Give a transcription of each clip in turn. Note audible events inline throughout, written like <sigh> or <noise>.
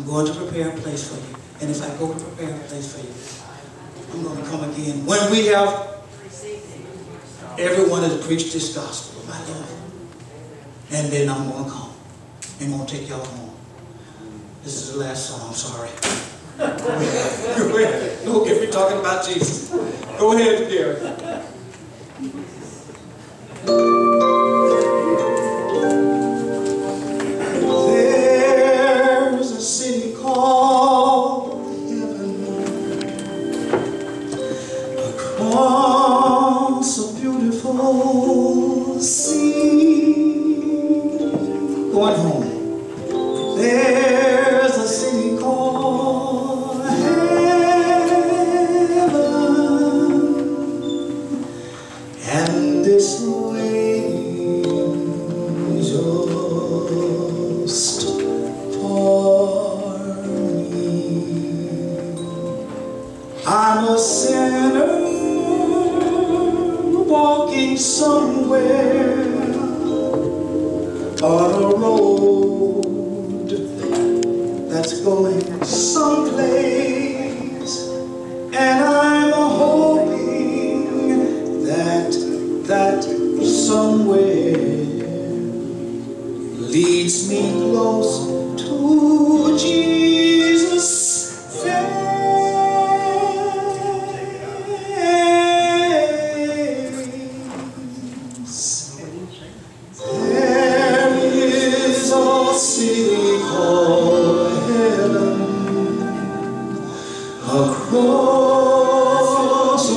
I'm going to prepare a place for you. And if I go to prepare a place for you, I'm going to come again. When we have everyone has preached this gospel my love. And then I'm going to come. And going to take y'all home. This is the last song. I'm sorry. <laughs> Go ahead. Go ahead. Get me talking about Jesus. Go ahead, Gary. Going home. There's a city called heaven, and just for me. I'm a sinner walking somewhere on a road that's going someplace, and I'm hoping that that somewhere leads me close to Jesus' city called heaven across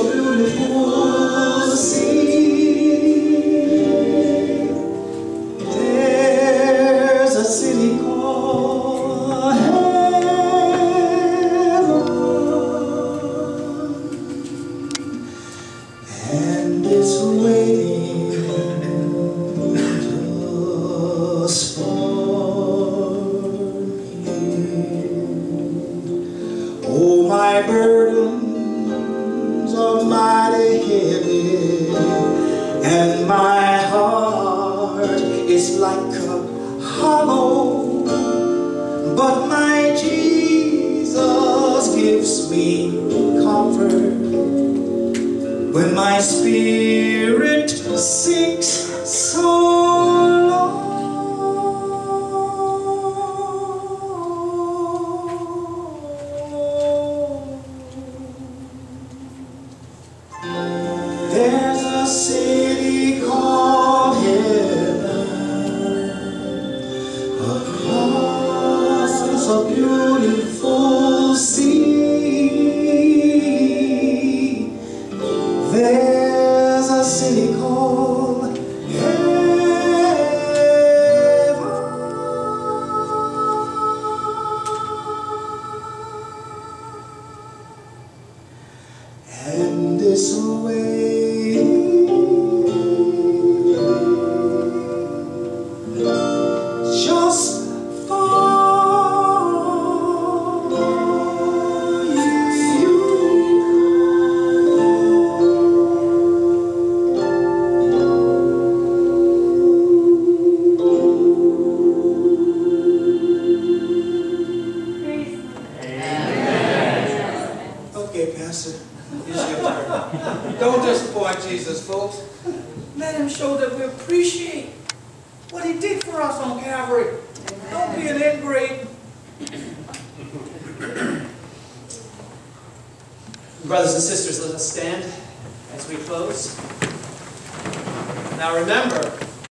a beautiful sea. There's a city called and it's waiting is like a hollow. But my Jesus gives me comfort when my spirit sinks so beautiful sea. There's a city called heaven. And this way Okay, Pastor, it's your turn. Don't disappoint Jesus, folks. Let him show that we appreciate what he did for us on Calvary. Don't be an ingrate. Brothers and sisters, let us stand as we close. Now remember,